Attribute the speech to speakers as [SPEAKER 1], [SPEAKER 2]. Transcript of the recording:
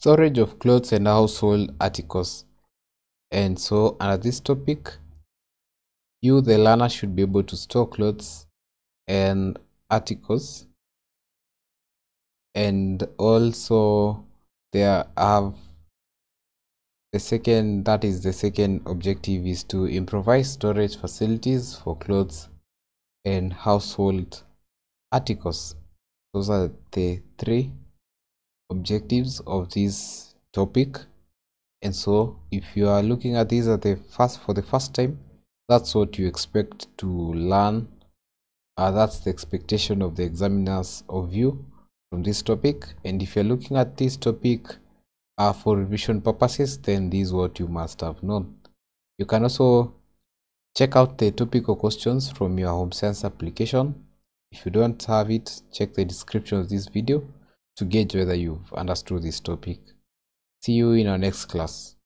[SPEAKER 1] storage of clothes and household articles. And so under this topic you the learner should be able to store clothes and articles and also there have the second that is the second objective is to improvise storage facilities for clothes and household articles. Those are the three objectives of this topic. And so if you are looking at this at the first for the first time that's what you expect to learn. Uh, that's the expectation of the examiners of you from this topic. And if you're looking at this topic uh, for revision purposes then this is what you must have known. You can also check out the topical questions from your home science application. If you don't have it check the description of this video to gauge whether you've understood this topic. See you in our next class